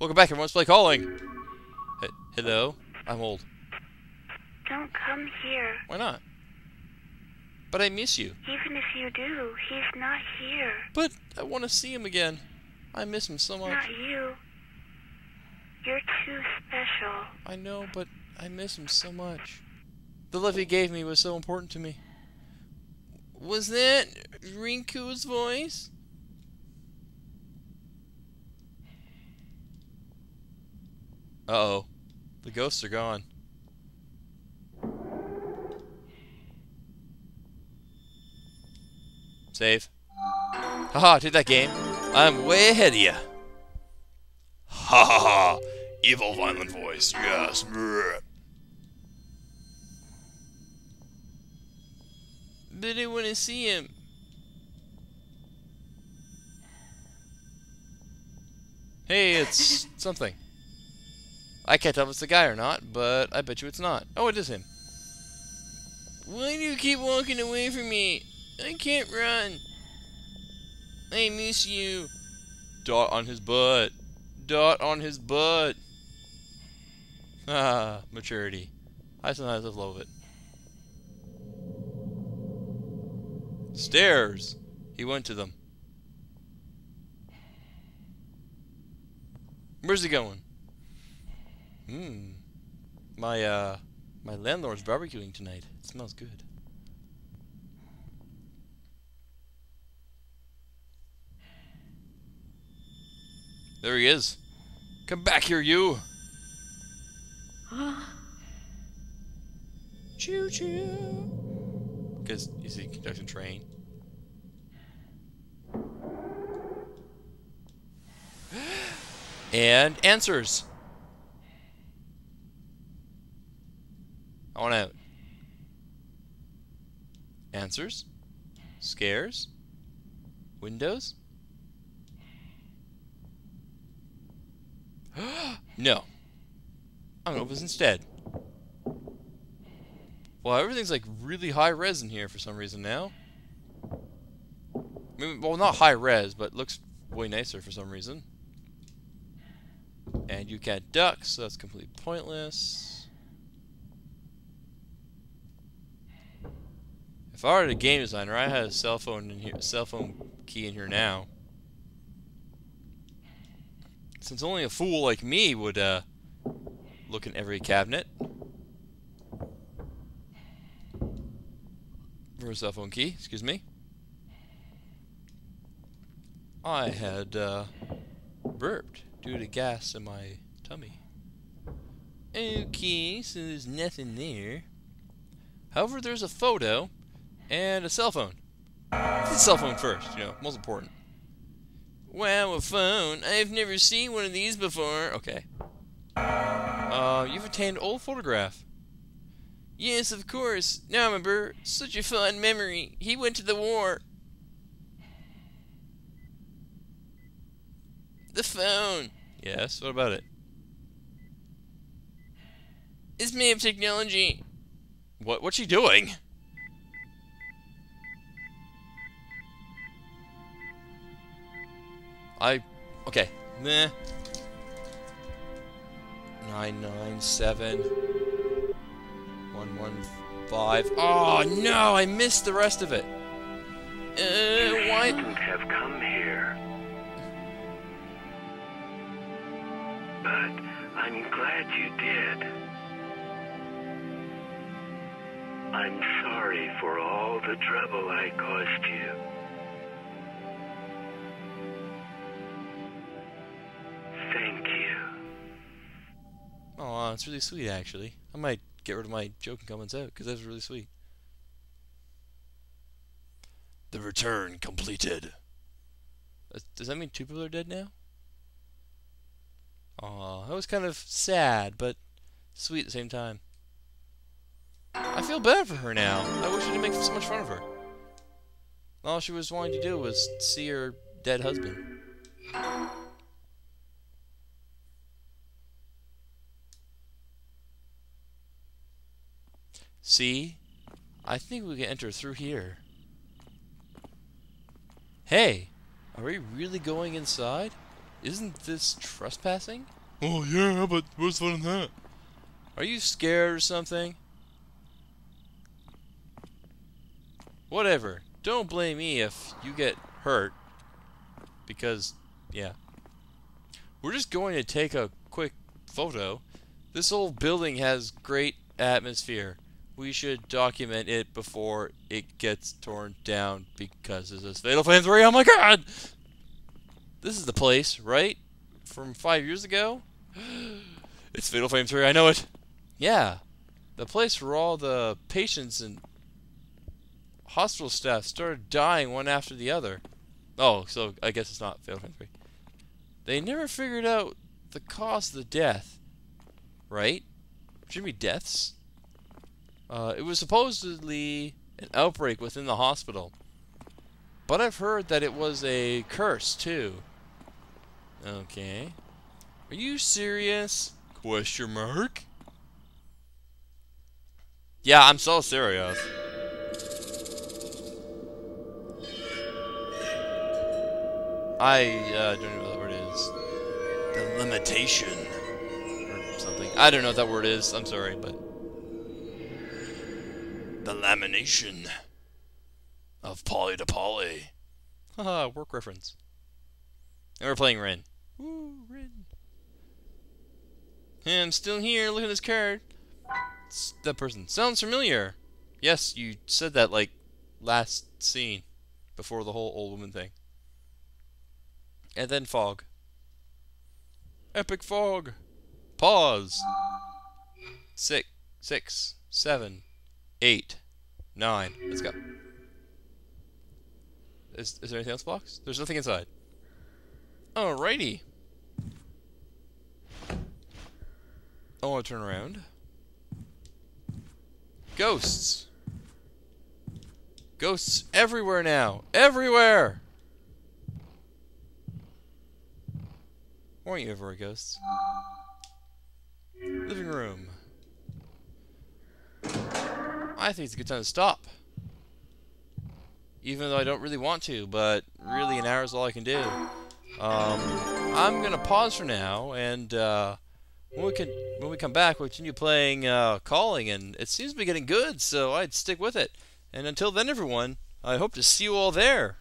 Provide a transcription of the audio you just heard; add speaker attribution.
Speaker 1: Welcome back, everyone. Let's play calling. H hello? I'm old.
Speaker 2: Don't come here.
Speaker 1: Why not? But I miss you.
Speaker 2: Even if you do, he's not here.
Speaker 1: But I want to see him again. I miss him so much.
Speaker 2: Not you. You're too special.
Speaker 1: I know, but I miss him so much. The love he gave me was so important to me. Was that Rinku's voice? Uh-oh. The ghosts are gone. Save. Haha, did that game. I'm way ahead of you. Ha ha ha! Evil violent voice, yes. But I want to see him. Hey, it's something. I can't tell if it's a guy or not, but I bet you it's not. Oh, it is him. Why do you keep walking away from me? I can't run. I miss you. Dot on his butt. Dot on his butt. Ah, maturity. I sometimes love it. Stairs. He went to them. Where's he going? Hmm. My uh my landlord's barbecuing tonight. It smells good. There he is. Come back here, you. choo choo. Because he's a conducting train. and answers. On out. Answers. Scares. Windows. no. I'm gonna open this instead. Well, everything's like really high res in here for some reason now. I mean, well, not high res, but looks way nicer for some reason. And you can't duck, so that's completely pointless. If I were a game designer, I had a cell phone in here, cell phone key in here now. Since only a fool like me would uh, look in every cabinet for a cell phone key, excuse me. I had uh, burped due to gas in my tummy. Okay, so there's nothing there. However, there's a photo and a cell phone. The cell phone first, you know, most important. Wow, a phone. I've never seen one of these before. Okay. Uh, you've obtained old photograph. Yes, of course. Now I remember. Such a fond memory. He went to the war. The phone. Yes, what about it? It's made of technology. What? What's she doing? I... Okay. Meh. 997... 115... Oh, no! I missed the rest of it! Uh, why...
Speaker 3: have come here. But I'm glad you did. I'm sorry for all the trouble I caused you.
Speaker 1: It's really sweet, actually. I might get rid of my joking comments out, because that's really sweet. The return completed. Does that mean two people are dead now? Aw, that was kind of sad, but sweet at the same time. I feel bad for her now. I wish I didn't make so much fun of her. All she was wanting to do was see her dead husband. See? I think we can enter through here. Hey! Are we really going inside? Isn't this trespassing?
Speaker 4: Oh yeah, but what's fun in that?
Speaker 1: Are you scared or something? Whatever. Don't blame me if you get hurt. Because, yeah. We're just going to take a quick photo. This old building has great atmosphere. We should document it before it gets torn down because this is Fatal Frame 3. Oh my god! This is the place, right? From five years ago? it's Fatal Frame 3, I know it. Yeah. The place where all the patients and hospital staff started dying one after the other. Oh, so I guess it's not Fatal Frame 3. They never figured out the cause of the death. Right? Should be deaths. Uh, it was supposedly an outbreak within the hospital. But I've heard that it was a curse, too. Okay. Are you serious? Question mark? Yeah, I'm so serious. I uh, don't know what that word is. The limitation. Or something. I don't know what that word is. I'm sorry, but. The lamination of poly to poly. Haha, work reference. And we're playing Rin. Woo, Rin. And I'm still here. Look at this card. It's that person. Sounds familiar. Yes, you said that like last scene before the whole old woman thing. And then fog. Epic fog. Pause. Six, six, seven, eight, nine. Let's go. Is, is there anything else box? There's nothing inside. Alrighty. I want to turn around. Ghosts. Ghosts everywhere now. Everywhere! Weren't you ever ghosts? Living room. I think it's a good time to stop. Even though I don't really want to, but really an hour is all I can do. Um, I'm gonna pause for now, and uh, when we can, when we come back, we'll continue playing uh, Calling, and it seems to be getting good, so I'd stick with it. And until then, everyone, I hope to see you all there.